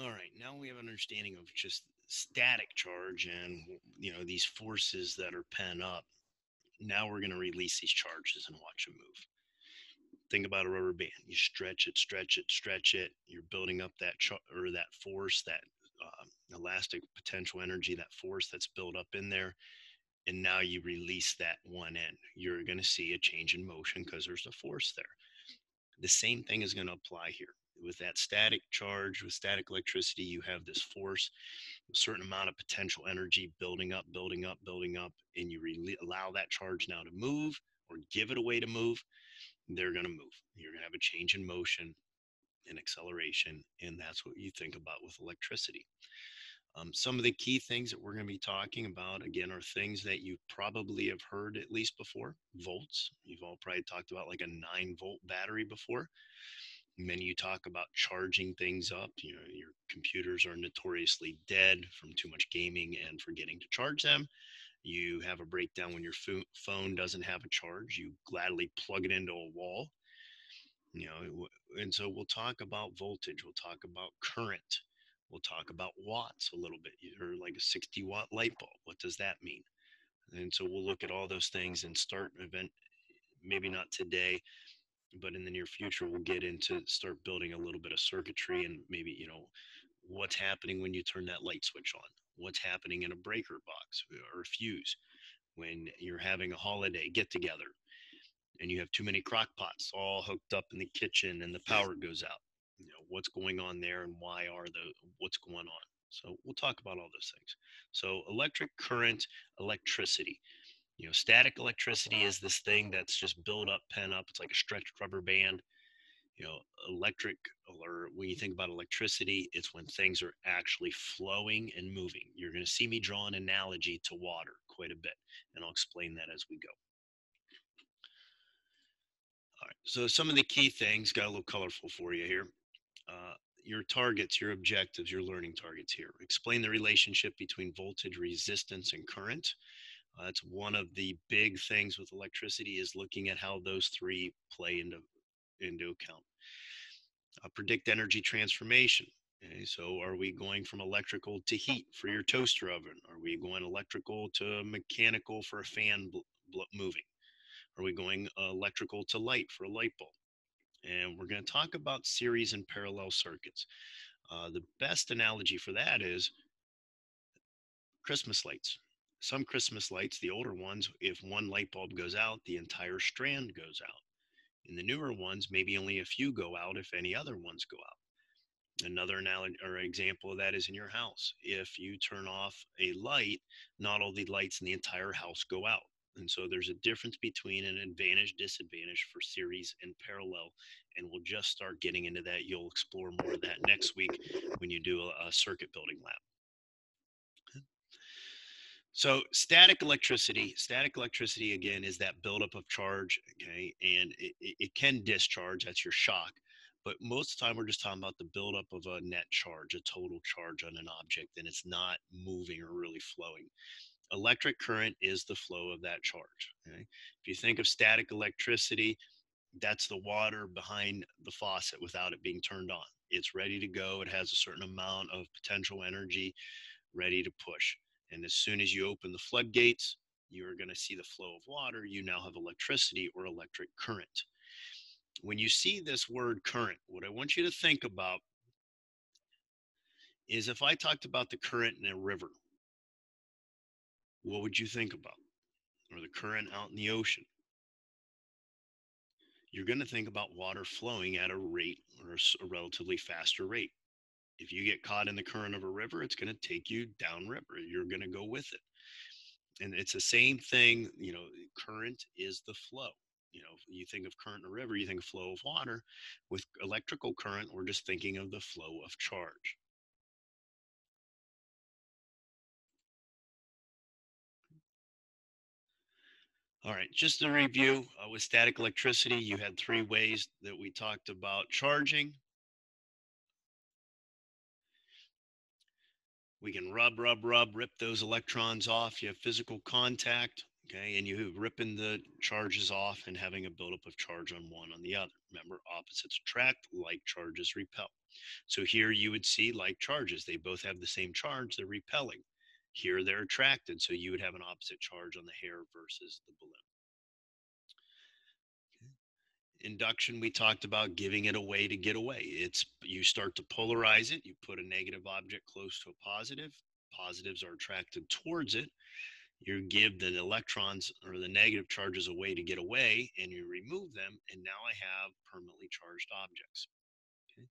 All right, now we have an understanding of just static charge and you know these forces that are pent up. Now we're going to release these charges and watch them move. Think about a rubber band. You stretch it, stretch it, stretch it. You're building up that char- or that force, that uh, elastic potential energy, that force that's built up in there. And now you release that one end. You're going to see a change in motion because there's a force there. The same thing is going to apply here with that static charge, with static electricity, you have this force, a certain amount of potential energy building up, building up, building up, and you re- allow that charge now to move or give it a way to move, they're going to move. You're going to have a change in motion and acceleration, and that's what you think about with electricity. Um, some of the key things that we're going to be talking about again are things that you probably have heard at least before volts. You've all probably talked about like a nine volt battery before. Many you talk about charging things up. You know, your computers are notoriously dead from too much gaming and forgetting to charge them. You have a breakdown when your phone doesn't have a charge. You gladly plug it into a wall. You know, and so we'll talk about voltage. We'll talk about current. We'll talk about watts a little bit. Or like a 60 watt light bulb. What does that mean? And so we'll look at all those things and start event. Maybe not today, but in the near future we'll get into start building a little bit of circuitry and maybe you know what's happening when you turn that light switch on what's happening in a breaker box uh, or a fuse when you're having a holiday get together and you have too many crock pots all hooked up in the kitchen and the power goes out. You know what's going on there and why are the what's going on? So we'll talk about all those things. So electric current electricity you know, static electricity is this thing that's just built up, pent up. It's like a stretched rubber band. You know, electric, or when you think about electricity, it's when things are actually flowing and moving. You're going to see me draw an analogy to water quite a bit, and I'll explain that as we go. All right, so some of the key things got a little colorful for you here. Uh, your targets, your objectives, your learning targets here. Explain the relationship between voltage, resistance, and current. Uh, that's one of the big things with electricity is looking at how those three play into into account. Uh, predict energy transformation. Okay, so are we going from electrical to heat for your toaster oven? Are we going electrical to mechanical for a fan bl- bl- moving? Are we going uh, electrical to light for a light bulb? And we're going to talk about series and parallel circuits. Uh, the best analogy for that is Christmas lights some Christmas lights, the older ones, if one light bulb goes out, the entire strand goes out. In the newer ones, maybe only a few go out if any other ones go out. Another analogy or example of that is in your house. If you turn off a light, not all the lights in the entire house go out. And so there's a difference between an advantage, disadvantage for series and parallel. And we'll just start getting into that. You'll explore more of that next week when you do a, a circuit building lab. So static electricity, static electricity again is that buildup of charge, okay, and it, it can discharge. That's your shock, but most of the time we're just talking about the buildup of a net charge, a total charge on an object, and it's not moving or really flowing. Electric current is the flow of that charge. Okay? If you think of static electricity, that's the water behind the faucet without it being turned on. It's ready to go. It has a certain amount of potential energy ready to push and as soon as you open the floodgates, you're going to see the flow of water. You now have electricity or electric current. When you see this word current, what I want you to think about is if I talked about the current in a river, what would you think about? Or the current out in the ocean? You're going to think about water flowing at a rate or a relatively faster rate if you get caught in the current of a river, it's going to take you downriver. You're going to go with it. And it's the same thing, you know, current is the flow. You know, you think of current in a river, you think of flow of water. With electrical current, we're just thinking of the flow of charge. All right, just a review, uh, with static electricity, you had three ways that we talked about charging. We can rub, rub, rub, rip those electrons off. You have physical contact. Okay, and you're ripping the charges off and having a buildup of charge on one on the other. Remember, opposites attract, like charges repel. So here you would see like charges. They both have the same charge, they're repelling. Here they're attracted, so you would have an opposite charge on the hair versus the balloon. Induction, we talked about giving it away to get away. It's you start to polarize it, you put a negative object close to a positive, positives are attracted towards it. You give the electrons or the negative charges away to get away, and you remove them, and now I have permanently charged objects. Okay.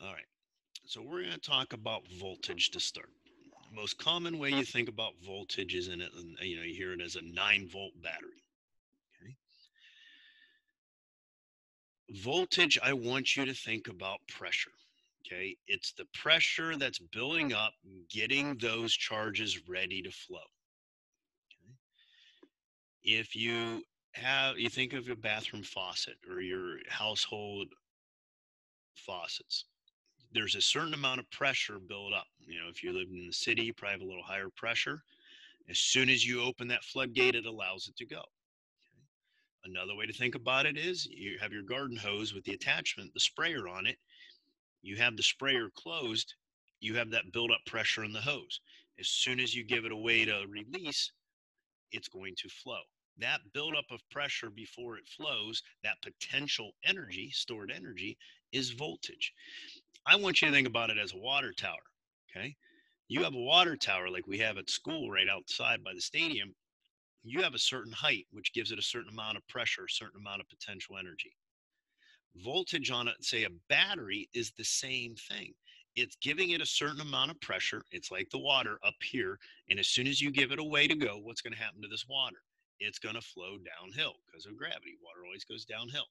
All right, so we're going to talk about voltage to start. Most common way you uh-huh. think about voltage is in it, you know, you hear it as a nine volt battery. Okay. Voltage, I want you to think about pressure. Okay, it's the pressure that's building up, getting those charges ready to flow. Okay? If you have, you think of your bathroom faucet or your household faucets, there's a certain amount of pressure built up. You know, if you live in the city, you probably have a little higher pressure. As soon as you open that floodgate, it allows it to go. Okay? Another way to think about it is you have your garden hose with the attachment, the sprayer on it you have the sprayer closed, you have that build up pressure in the hose. As soon as you give it a way to release, it's going to flow. That buildup of pressure before it flows, that potential energy, stored energy, is voltage. I want you to think about it as a water tower. Okay. You have a water tower like we have at school right outside by the stadium. You have a certain height, which gives it a certain amount of pressure, a certain amount of potential energy voltage on it, say a battery, is the same thing. It's giving it a certain amount of pressure. It's like the water up here. And as soon as you give it a way to go, what's going to happen to this water? It's going to flow downhill because of gravity. Water always goes downhill.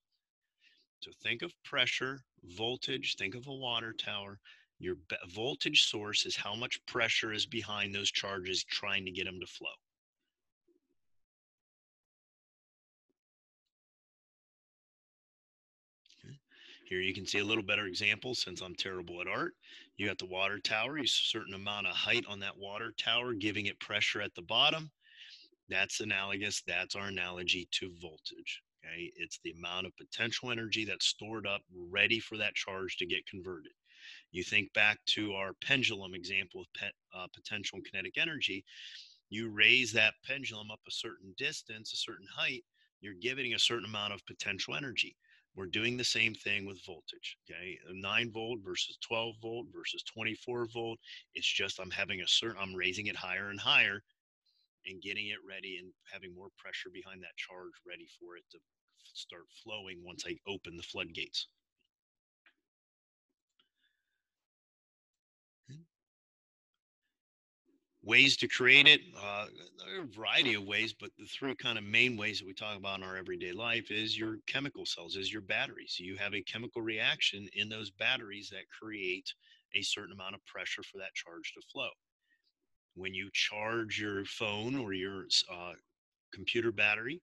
So think of pressure, voltage, think of a water tower. Your voltage source is how much pressure is behind those charges trying to get them to flow. Here you can see a little better example since I'm terrible at art. You got the water tower, you a certain amount of height on that water tower, giving it pressure at the bottom. That's analogous. That's our analogy to voltage. Okay, it's the amount of potential energy that's stored up, ready for that charge to get converted. You think back to our pendulum example of pet, uh, potential kinetic energy. You raise that pendulum up a certain distance, a certain height, you're giving a certain amount of potential energy. We're doing the same thing with voltage. Okay, nine volt versus 12 volt versus 24 volt. It's just I'm having a certain, I'm raising it higher and higher and getting it ready and having more pressure behind that charge ready for it to start flowing once I open the floodgates. ways to create it uh, a variety of ways but the three kind of main ways that we talk about in our everyday life is your chemical cells is your batteries you have a chemical reaction in those batteries that create a certain amount of pressure for that charge to flow when you charge your phone or your uh, computer battery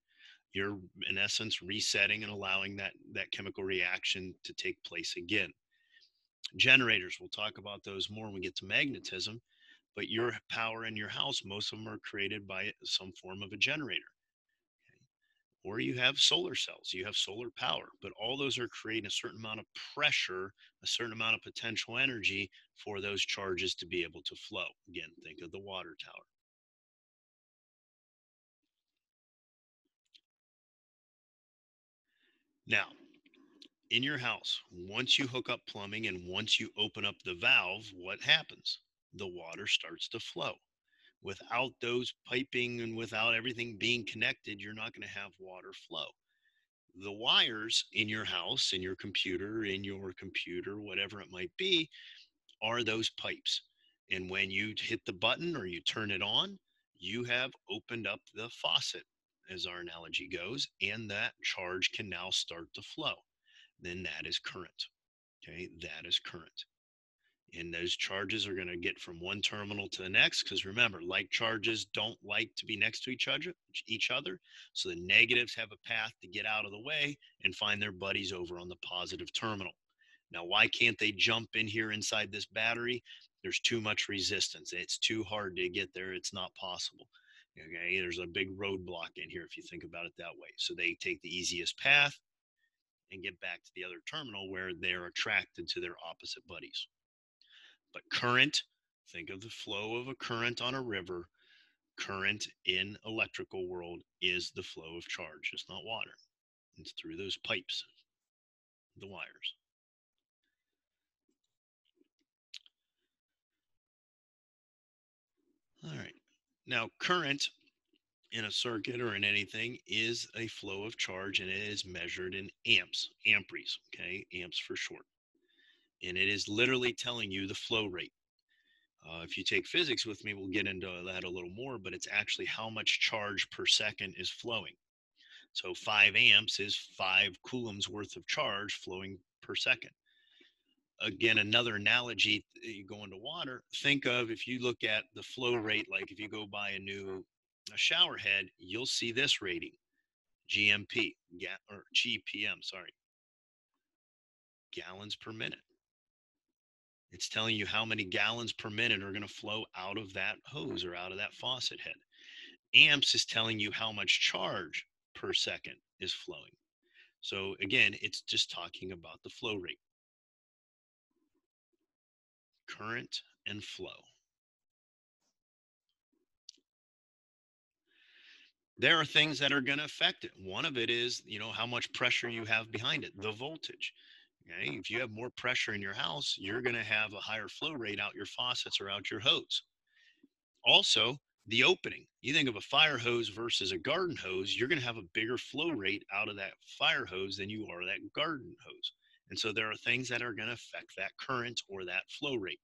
you're in essence resetting and allowing that that chemical reaction to take place again generators we'll talk about those more when we get to magnetism but your power in your house, most of them are created by some form of a generator. Or you have solar cells, you have solar power, but all those are creating a certain amount of pressure, a certain amount of potential energy for those charges to be able to flow. Again, think of the water tower. Now, in your house, once you hook up plumbing and once you open up the valve, what happens? the water starts to flow. Without those piping and without everything being connected, you're not going to have water flow. The wires in your house, in your computer, in your computer, whatever it might be, are those pipes. And when you hit the button or you turn it on, you have opened up the faucet, as our analogy goes, and that charge can now start to flow. Then that is current. Okay, that is current and those charges are going to get from one terminal to the next because remember like charges don't like to be next to each other each other so the negatives have a path to get out of the way and find their buddies over on the positive terminal Now, why can't they jump in here inside this battery? There's too much resistance. It's too hard to get there. It's not possible. Okay, there's a big roadblock in here if you think about it that way. So they take the easiest path and get back to the other terminal where they're attracted to their opposite buddies. But current, think of the flow of a current on a river. Current in electrical world is the flow of charge. It's not water. It's through those pipes, the wires. All right. Now, current in a circuit or in anything is a flow of charge and it is measured in amps, amperes, okay, amps for short. And it is literally telling you the flow rate. Uh, if you take physics with me, we'll get into that a little more, but it's actually how much charge per second is flowing. So five amps is five coulombs worth of charge flowing per second again another analogy you go into water think of if you look at the flow rate like if you go buy a new a shower head you'll see this rating gmp or gpm sorry gallons per minute it's telling you how many gallons per minute are going to flow out of that hose or out of that faucet head amps is telling you how much charge per second is flowing so again it's just talking about the flow rate current and flow. There are things that are going to affect it. One of it is, you know, how much pressure you have behind it, the voltage. Okay. If you have more pressure in your house, you're going to have a higher flow rate out your faucets or out your hose. Also, the opening. You think of a fire hose versus a garden hose, you're going to have a bigger flow rate out of that fire hose than you are that garden hose. And so there are things that are going to affect that current or that flow rate.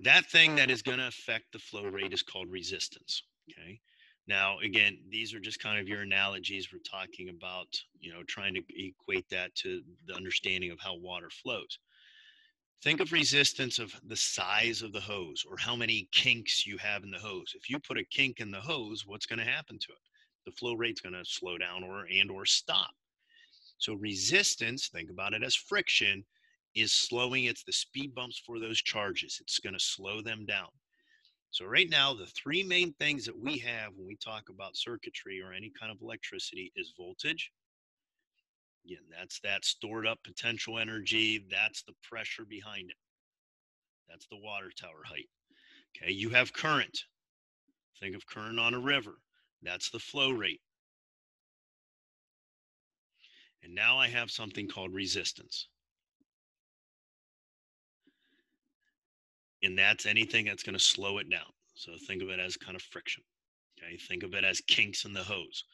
That thing that is going to affect the flow rate is called resistance. Okay. Now, again, these are just kind of your analogies. We're talking about, you know, trying to equate that to the understanding of how water flows. Think of resistance of the size of the hose or how many kinks you have in the hose. If you put a kink in the hose, what's going to happen to it? The flow rate's going to slow down or and or stop. So resistance, think about it as friction, is slowing. It's the speed bumps for those charges. It's going to slow them down. So right now, the three main things that we have when we talk about circuitry or any kind of electricity is voltage, Again, that's that stored up potential energy. That's the pressure behind it. That's the water tower height. Okay, you have current. Think of current on a river. That's the flow rate. And now I have something called resistance. And that's anything that's going to slow it down. So think of it as kind of friction. Okay, think of it as kinks in the hose.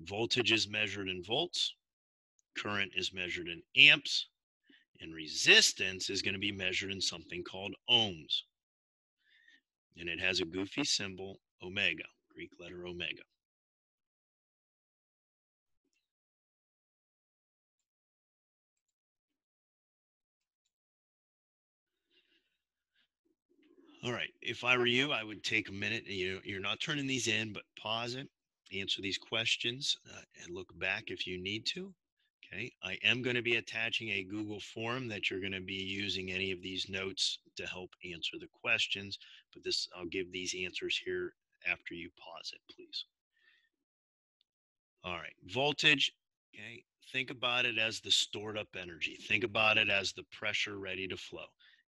Voltage is measured in volts, current is measured in amps, and resistance is going to be measured in something called ohms. And it has a goofy symbol, omega, Greek letter omega. All right. If I were you, I would take a minute. You you're not turning these in, but pause it answer these questions uh, and look back if you need to. Okay, I am going to be attaching a Google form that you're going to be using any of these notes to help answer the questions, but this I'll give these answers here after you pause it, please. All right, voltage, okay, think about it as the stored up energy. Think about it as the pressure ready to flow.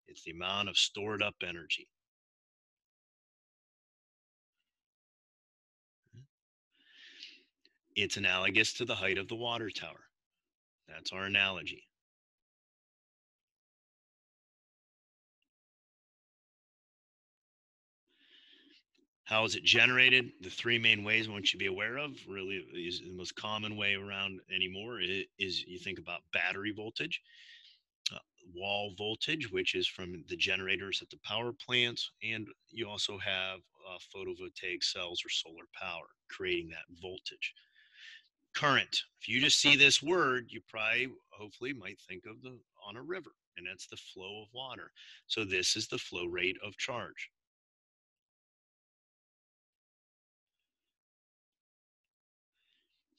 It's the amount of stored up energy. It's analogous to the height of the water tower. That's our analogy. How is it generated? The three main ways one should be aware of really is the most common way around anymore is you think about battery voltage, uh, wall voltage, which is from the generators at the power plants, and you also have uh, photovoltaic cells or solar power creating that voltage Current. If you just see this word, you probably, hopefully, might think of the on a river, and that's the flow of water. So this is the flow rate of charge.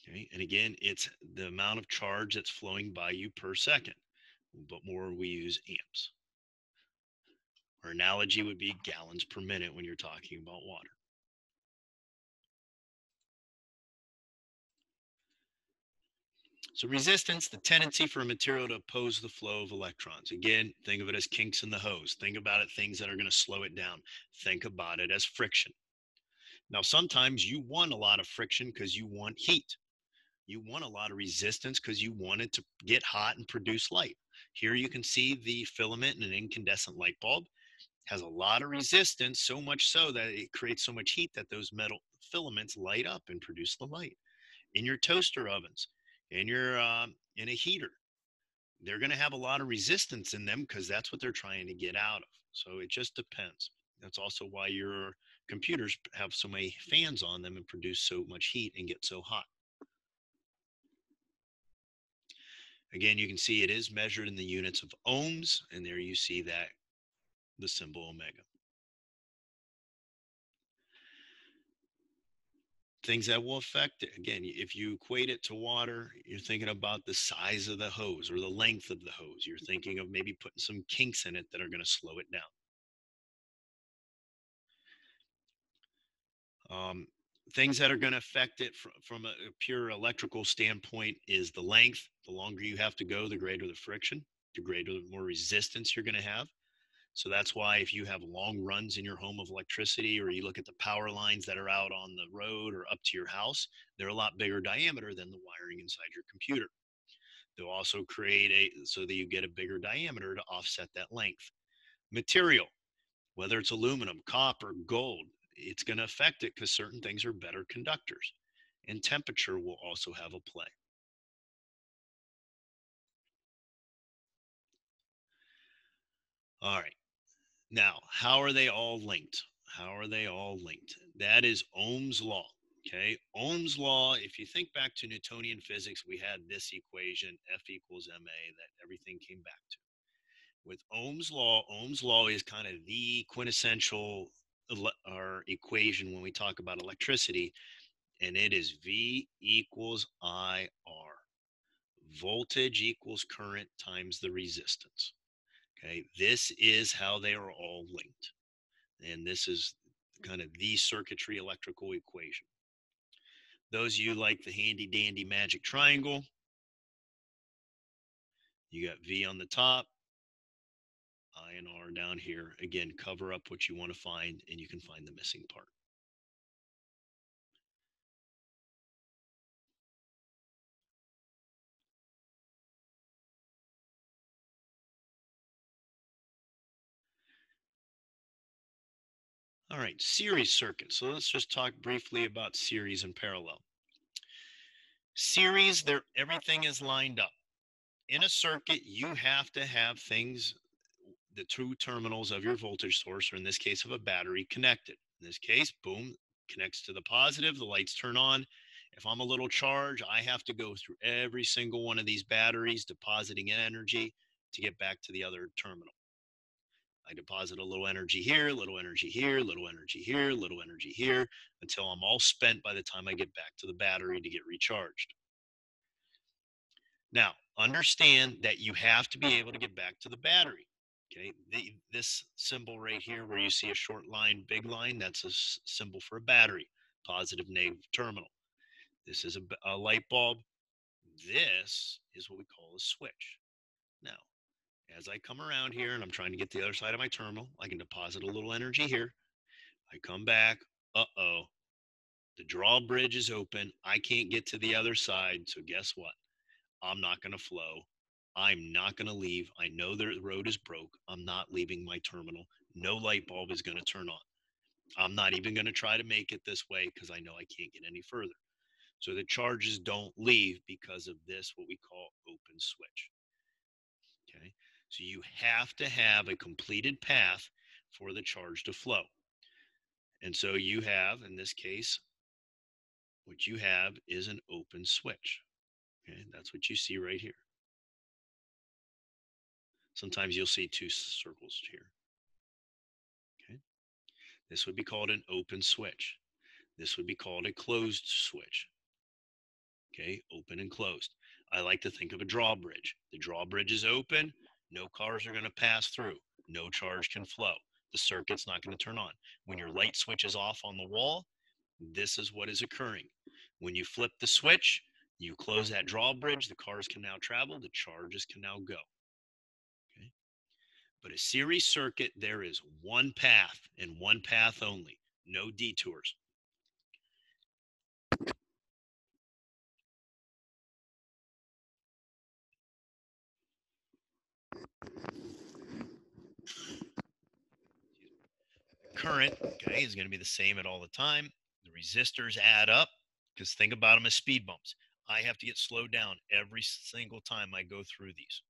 Okay, and again, it's the amount of charge that's flowing by you per second, but more we use amps. Our analogy would be gallons per minute when you're talking about water. So resistance, the tendency for a material to oppose the flow of electrons. Again, think of it as kinks in the hose. Think about it, things that are going to slow it down. Think about it as friction. Now, sometimes you want a lot of friction because you want heat. You want a lot of resistance because you want it to get hot and produce light. Here you can see the filament in an incandescent light bulb has a lot of resistance, so much so that it creates so much heat that those metal filaments light up and produce the light. In your toaster ovens, in your um, in a heater. They're going to have a lot of resistance in them because that's what they're trying to get out of so it just depends. That's also why your computers have so many fans on them and produce so much heat and get so hot. Again you can see it is measured in the units of ohms and there you see that the symbol omega things that will affect it. Again, if you equate it to water, you're thinking about the size of the hose or the length of the hose. You're thinking of maybe putting some kinks in it that are going to slow it down. Um, things that are going to affect it from, from a pure electrical standpoint is the length. The longer you have to go, the greater the friction, the greater the more resistance you're going to have. So that's why if you have long runs in your home of electricity, or you look at the power lines that are out on the road or up to your house, they're a lot bigger diameter than the wiring inside your computer. They'll also create a so that you get a bigger diameter to offset that length. Material, whether it's aluminum, copper, gold, it's going to affect it because certain things are better conductors. And temperature will also have a play. All right. Now, how are they all linked? How are they all linked? That is Ohm's law. Okay. Ohm's law, if you think back to Newtonian physics, we had this equation, F equals ma, that everything came back to. With Ohm's law, Ohm's law is kind of the quintessential our equation when we talk about electricity, and it is V equals IR. Voltage equals current times the resistance. Okay, this is how they are all linked. And this is kind of the circuitry electrical equation. Those of you like the handy dandy magic triangle, you got V on the top, I and R down here. Again, cover up what you want to find and you can find the missing part. All right, series circuit. So let's just talk briefly about series and parallel. Series, there everything is lined up. In a circuit, you have to have things, the two terminals of your voltage source, or in this case of a battery, connected. In this case, boom, connects to the positive, the lights turn on. If I'm a little charge, I have to go through every single one of these batteries, depositing energy to get back to the other terminal. I deposit a little energy here, little energy here, little energy here, little energy here, until I'm all spent by the time I get back to the battery to get recharged. Now, understand that you have to be able to get back to the battery. Okay, the, this symbol right here, where you see a short line, big line, that's a symbol for a battery, positive, negative terminal. This is a, a light bulb. This is what we call a switch. Now, as I come around here and I'm trying to get the other side of my terminal, I can deposit a little energy here. I come back, uh-oh, the drawbridge is open. I can't get to the other side. So guess what? I'm not going to flow. I'm not going to leave. I know the road is broke. I'm not leaving my terminal. No light bulb is going to turn on. I'm not even going to try to make it this way because I know I can't get any further. So the charges don't leave because of this, what we call open switch. Okay. So you have to have a completed path for the charge to flow. And so you have, in this case, what you have is an open switch. Okay, that's what you see right here. Sometimes you'll see two circles here. Okay, this would be called an open switch. This would be called a closed switch. Okay, open and closed. I like to think of a drawbridge. The drawbridge is open, no cars are going to pass through, no charge can flow. The circuit's not going to turn on. When your light switch is off on the wall, this is what is occurring. When you flip the switch, you close that drawbridge, the cars can now travel, the charges can now go. Okay. But a series circuit, there is one path and one path only, no detours. Current, okay, is going to be the same at all the time. The resistors add up because think about them as speed bumps. I have to get slowed down every single time I go through these.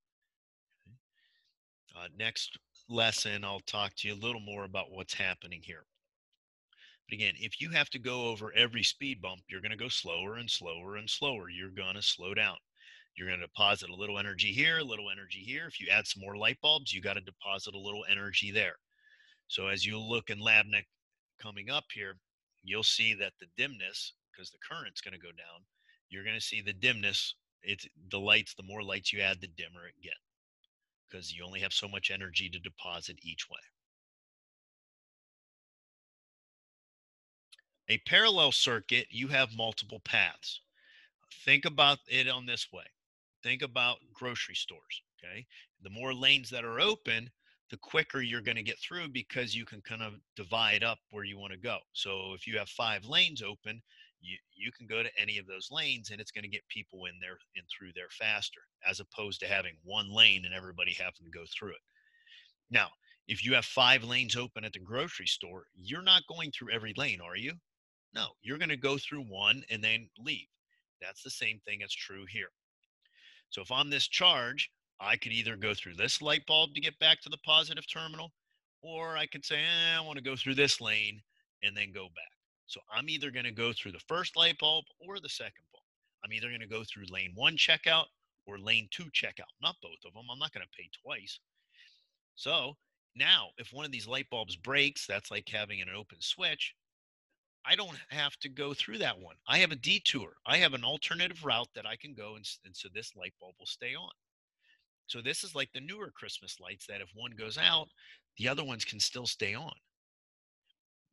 Uh, next lesson, I'll talk to you a little more about what's happening here. But again, if you have to go over every speed bump, you're going to go slower and slower and slower. You're going to slow down. You're going to deposit a little energy here, a little energy here. If you add some more light bulbs, you got to deposit a little energy there. So as you look in LabNet coming up here, you'll see that the dimness, because the current's going to go down, you're going to see the dimness. It's the lights, the more lights you add, the dimmer it gets because you only have so much energy to deposit each way. A parallel circuit, you have multiple paths. Think about it on this way. Think about grocery stores, okay? The more lanes that are open, the quicker you're going to get through because you can kind of divide up where you want to go. So if you have five lanes open, you, you can go to any of those lanes and it's going to get people in there and through there faster as opposed to having one lane and everybody having to go through it. Now, if you have five lanes open at the grocery store, you're not going through every lane, are you? No, you're going to go through one and then leave. That's the same thing that's true here. So if I'm this charge, I could either go through this light bulb to get back to the positive terminal, or I could say, eh, I want to go through this lane and then go back. So I'm either going to go through the first light bulb or the second bulb. I'm either going to go through lane one checkout or lane two checkout, not both of them. I'm not going to pay twice. So now, if one of these light bulbs breaks, that's like having an open switch. I don't have to go through that one. I have a detour. I have an alternative route that I can go, and, and so this light bulb will stay on. So this is like the newer Christmas lights that if one goes out, the other ones can still stay on.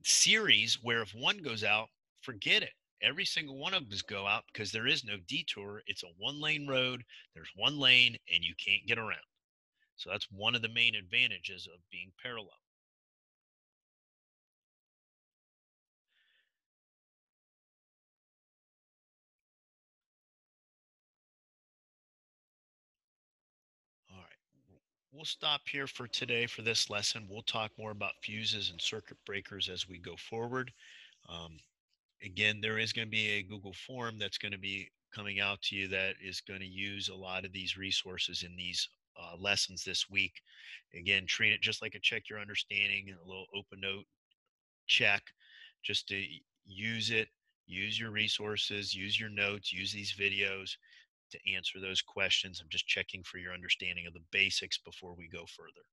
Series where if one goes out, forget it. Every single one of them is go out because there is no detour. It's a one lane road. There's one lane and you can't get around. So that's one of the main advantages of being parallel. We'll stop here for today for this lesson. We'll talk more about fuses and circuit breakers as we go forward. Um, again, there is going to be a Google form that's going to be coming out to you that is going to use a lot of these resources in these uh, lessons this week. Again, treat it just like a check your understanding and a little open note check just to use it, use your resources, use your notes, use these videos to answer those questions. I'm just checking for your understanding of the basics before we go further.